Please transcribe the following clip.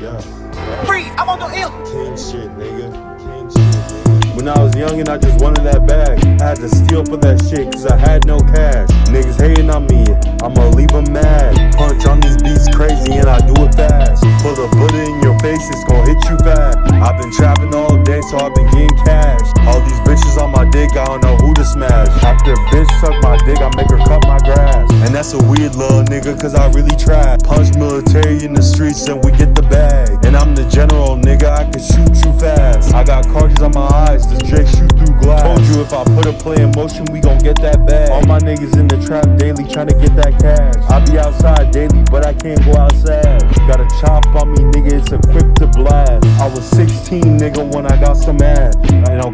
Yeah. Freeze! I'm on the ill. King shit, nigga. King shit, nigga. When I was young and I just wanted that bag, I had to steal for that shit cause I had no cash. Niggas hating on me, I'ma leave them mad. Punch on these beats crazy and I do it fast. Pull a bullet in your face, it's gon' hit you fast. I've been trapping all day, so I've been getting cash. All these bitches on my dick, I don't know who to smash. After a bitch suck my dick, I make her cut my grass. And that's a weird little nigga, cause I really try. Punch military in the streets and we get if I put a play in motion, we gon' get that bag. All my niggas in the trap daily trying to get that cash. I be outside daily, but I can't go outside. Got a chop on me, nigga, it's equipped to blast. I was 16, nigga, when I got some ass. I no